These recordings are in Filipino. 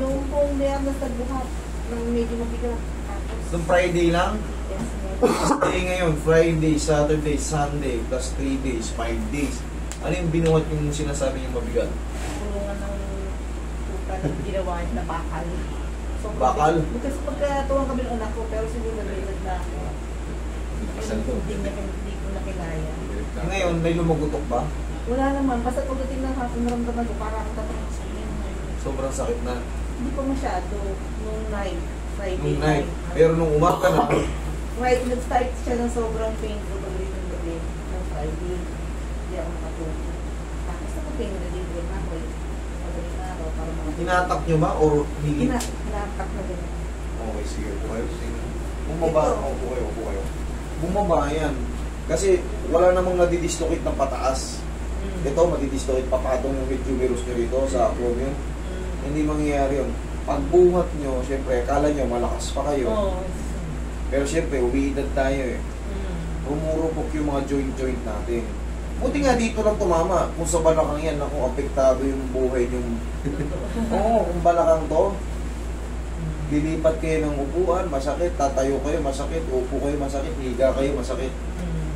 Noong pong na nagbuhat ng medyo mabigat. Tapos, Nung Friday lang, yes, yes. stay ngayon, Friday, Saturday, Sunday, plus 3 days, 5 days. Ano yung binuhat yung sinasabi yung mabigat? Kulungan ng tuta na ginawa niya na bakal. So, Bakal? Kasi pagkatuwang kami ng anak ko, pero siguro na ako. Hindi, na, hindi ko na kinaya. Ngayon, may lumugutok ba? Wala naman. Basta pagdating ng hapon, naramdaman ko, parang ako tatangasin. Sobrang sakit na. Hindi pa masyado. Nung night, Friday Nung night. Pero nung umaga na, Right, nag-start siya ng sobrang painful pagdating ng gabi ng Friday. Hindi ako nakatulog. Tapos ako pain na ako eh. Madaling araw para makatulog. hinatak nyo ba? Or higit? Hina, hinatak na din. Okay, sige. Upo kayo. Bumaba. Ito. Upo kayo, upo kayo. Bumaba, yan. Kasi wala namang nadidislocate ng pataas. Mm. Ito, madidislocate papatong yung head humerus nyo rito sa acromion. Mm. Hindi mangyayari yun. Pagbuhat nyo, syempre, akala nyo malakas pa kayo. Oo. Pero syempre, umiidad tayo eh. Mm. Rumurupok yung mga joint-joint natin. Buti nga dito lang tumama. Kung sa balakang yan, ako, apektado yung buhay yung... Oo, kung balakang to, lilipat kayo ng upuan, masakit, tatayo kayo, masakit, upo kayo, masakit, higa kayo, masakit. Mm.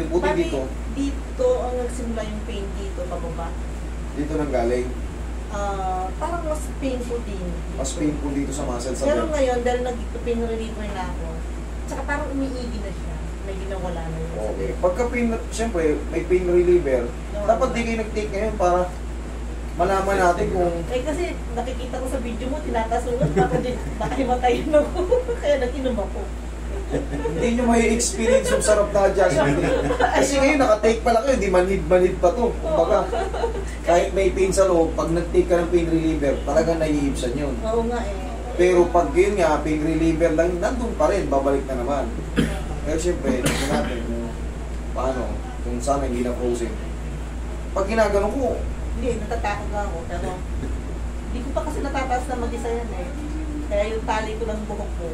Yung buti Bali, dito, Dito ang nagsimula yung pain dito pababa. dito nang galing. Ah, parang mas painful din. Mas painful dito sa muscle sa Pero ngayon, dahil nag-pain reliever na ako, tsaka parang umiigi na siya. May ginawala na yun. Okay. Pagka pain, siyempre, may pain reliever, No. dapat di kayo nag-take ngayon para malaman natin kung Eh kasi nakikita ko sa video mo, tinatasunod, baka baka himatayin ako. Kaya nag-inom ako. Hindi nyo may experience yung sarap na adjustment. eh. Kasi ngayon, naka-take pala kayo, di manhid-manhid pa to. Kumbaga, kahit may pain sa loob, pag nag-take ka ng pain reliever, talagang naiibsan yun. Oo nga eh. Pero pag yun nga, pain reliever lang, nandun pa rin, babalik na naman. Pero syempre, tignan natin kung paano, kung sana hindi na frozen. Pag ginagano ko, Hindi, natatakot na ako. Pero hindi ko pa kasi natataas na mag-isa yan eh. Kaya yung tali ko ng buhok ko,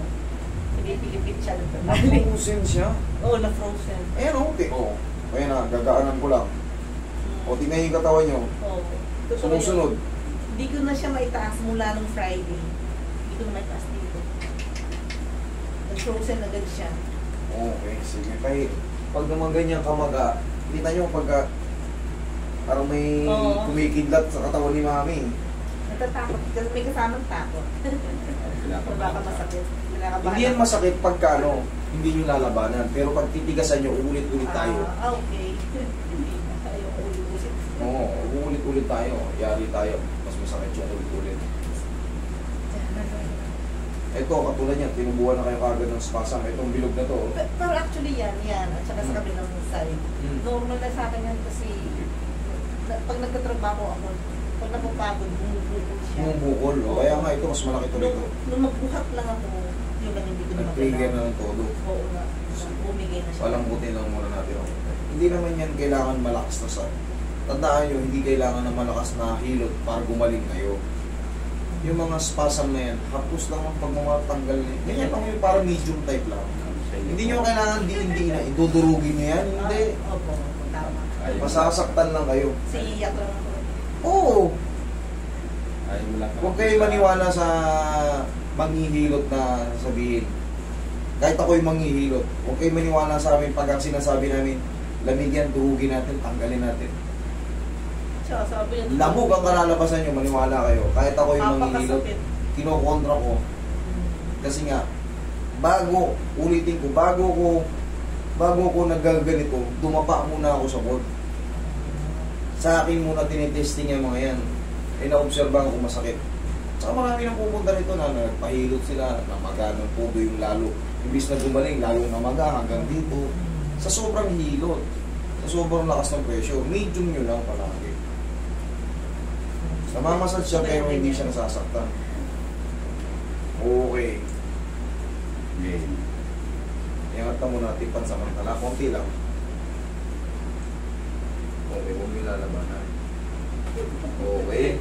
pinipilipit siya ng tali. frozen siya. Oo, na-frozen. Ayan o, okay. Oh, ayan na, gagaanan ko lang. O, tingnan yung katawan nyo. Oo. Totoo Sumusunod. Hindi ko na siya maitaas mula nung Friday. Hindi ko na maitaas dito. Nag-frozen agad siya. Okay, sige. Kaya, pag naman ganyan kamaga, kita nyo pagka parang may Oo. kumikidlat sa katawan ni mami. Natatakot. Kasi may kasamang takot. Kung baka masakit. Hindi yan masakit pagka ano, hindi nyo lalabanan. Pero pag titigasan nyo, uulit-ulit tayo. Ah, okay. Oo, uulit-ulit tayo. Yari tayo. Mas masakit yung ulit-ulit. Ito, katulad yan, tinubuhan na kayo kagad ng spasm. Itong bilog na to. oh. Pero, pero actually yan, yan. At saka sa kabilang side. Hmm. Normal na sa akin yan kasi pag nagtatrabaho ako, pag napapagod, bumubukol siya. Yung bukol. O, kaya nga ito, mas malaki to Nung, nung magbuhat lang ako, na Nag-trigger na ng todo. Oo nga. Bumigay na siya. Walang buti lang muna natin. oh. Hindi naman yan kailangan malakas na sa... Tandaan nyo, hindi kailangan ng malakas na hilot para gumaling kayo. Yung mga spasm na yan, hapos lang ang pagmamatanggal niya. Ganyan lang yung para medium type lang. Hindi nyo kailangan diin-diin na idudurugin nyo yan. Hindi. Ah, Opo, tama. Masasaktan lang kayo. Si iyak lang ako. Oo. Huwag kayo maniwala sa manghihilot na sabihin. Kahit ako yung manghihilot, huwag kayo maniwala sa amin pag ang sinasabi namin, lamigyan, durugin natin, tanggalin natin. Siya, sabi niya. Lamog ang kalalabasan nyo, maniwala kayo. Kahit ako yung manghihilot, kinokontra ko. Mm. Kasi nga, bago, ulitin ko, bago ko, bago ko nagaganito, dumapa muna ako sa board. Sa akin muna tinitesting yung mga yan. Eh, naobserbahan ko masakit. Saka marami nang pupunta rito na nagpahilot sila, namaga ng pudo yung lalo. Imbis na gumaling, lalo namaga hanggang dito. Sa sobrang hilot, sa sobrang lakas ng pressure, medium nyo lang palagi. Namamasad siya pero hindi siya nasasaktan. Okay. Game. Iangat ka muna natin pansamantala. Konti lang. Okay, huwag nyo lalabanan. Okay.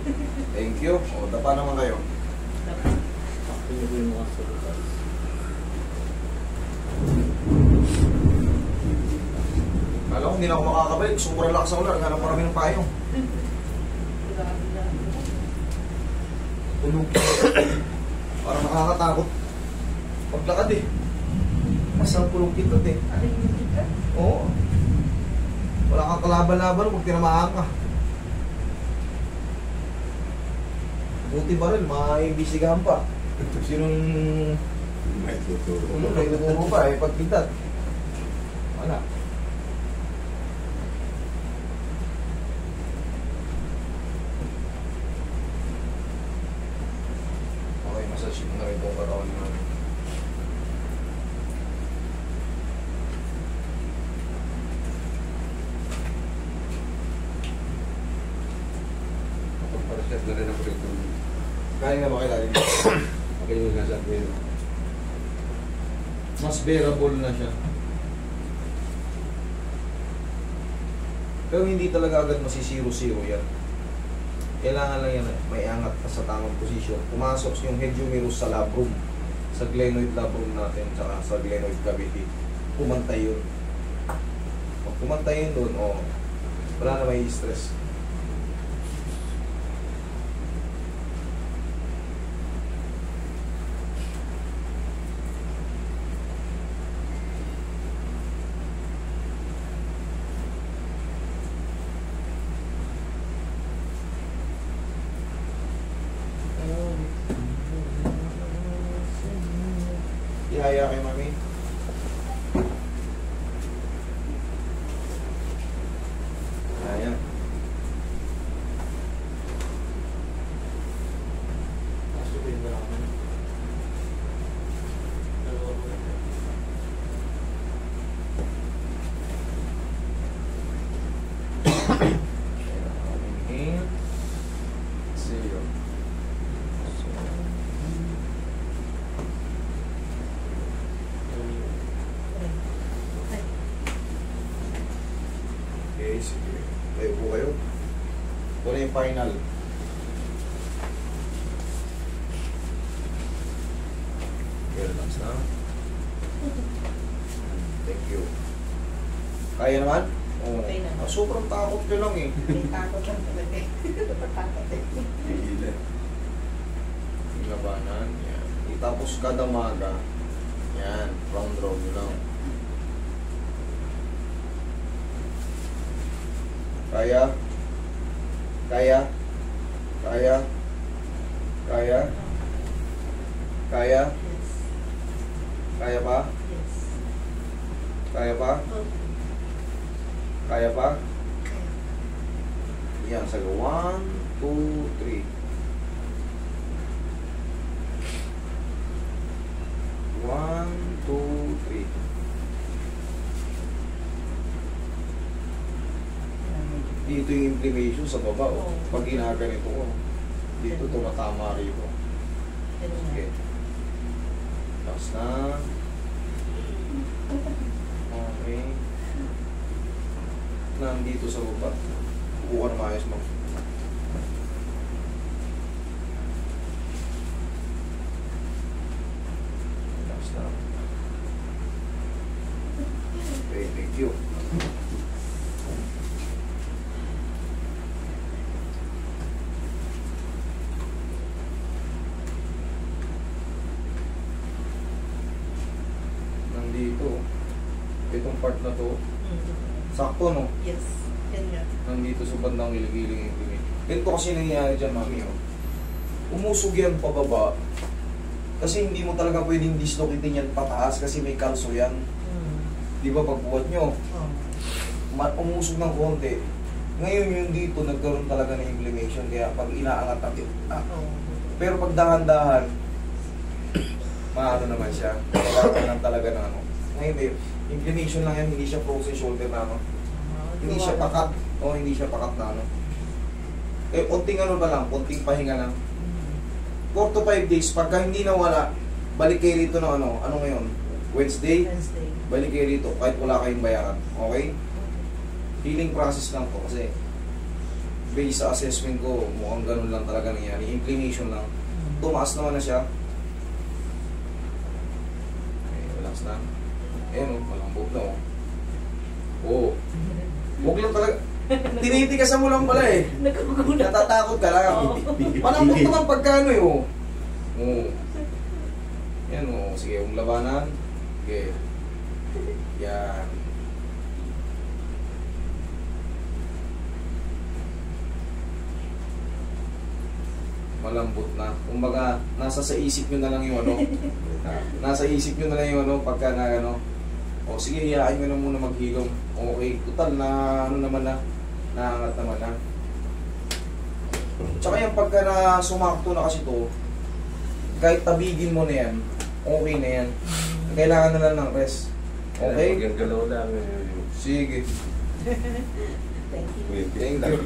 Thank you. O, dapa naman kayo. Kala ko hindi na ako makakabalik. Sobrang lakas ako lang. Hanap marami ng payo. Grabe na. Tulog. Parang nakakatakot. Paglakad eh. Masang pulong kitot eh. Ano? Oo. Wala kang kalaban-laban pag tinamaan ka. Buti ba rin, maimbisigahan pa. Sinong May tuturo. Ano na ituturo pa eh, pagpitat. Wala. Okay, massage mo na rin na rin ako. Galing na Daddy? Okay yung nasa akin. Mas bearable na siya. Pero hindi talaga agad masisiro-zero yan. Kailangan lang yan, may angat ka sa tamang posisyon. Pumasok yung head humerus sa labrum. Sa glenoid labrum natin, tsaka sa glenoid cavity. Pumantay yun. Pag pumantay yun doon, oh, wala na may stress. ahora final. Relax na. Thank you. Kaya naman? Oo. Okay naman. Ah, sobrang takot ka lang eh. May takot lang talaga eh. Takot eh. Yung labanan, yan. Itapos kada maga, yan, round round nyo lang. Kaya? Kaya? Kaya? Kaya? Kaya? Yes. Kaya pa? Yes. Kaya pa? Okay. Kaya pa? Kaya. Yan, sa 1, 2, 3. 1, Dito yung inflammation sa baba. Oh. Pag ginaganito ko, dito tumatama rito. Sige. Tapos na. Okay. Nandito sa baba. Kukuha na maayos mo. Tapos na. Okay, thank you. Nandito. Itong part na to. Mm. Sakto, no? Yes. Yan nga. nandito sa bandang ilig-iling yung limit. Ganito kasi nangyayari dyan, mami. Oh. Umusog yan pababa. Kasi hindi mo talaga pwedeng dislocating yan pataas kasi may kalso yan. Mm. Di ba pagbuhat nyo, Oh. umusog ng konti. Ngayon yung dito, nagkaroon talaga ng inflammation. Kaya pag inaangat natin, ah. Oh. Pero pag dahan-dahan, maano naman siya. Kailangan lang talaga ng ano. Ngayon, may inflammation lang yan, hindi siya frozen shoulder na ano. Hindi siya pakat. O hindi siya pakat na ano. Eh, konting ano ba lang, konting pahinga lang. Mm. 4 to 5 days, pagka hindi nawala, balik kayo rito ng ano, ano ngayon? Wednesday, Wednesday. balik kayo rito kahit wala kayong bayaran. Okay? Healing process lang to kasi based sa assessment ko, mukhang ganun lang talaga nangyari. Inflammation lang. Mm. Tumaas naman na siya. Okay, relax na. Ayan o, malambot na o. Oo. Huwag lang talaga, Tinitikasan mo lang pala eh. Nagkukulat. Natatakot ka lang. Malambot naman pagkano eh, oh. Oo. Yan, oh. Sige, yung labanan. Sige. Yan. Malambot na. Kumbaga, nasa sa isip nyo na lang yung ano. nasa isip nyo na lang yung ano, pagka na ano. O sige, hiyain nyo na muna maghilom. Okay, total na ano naman na. Naangat naman na. Tsaka yung pagka na sumakto na kasi to, kahit tabigin mo na yan, okay na yan. Kailangan na lang ng rest. Okay? Yung galaw lang. eh. Sige. Thank you. Thank you.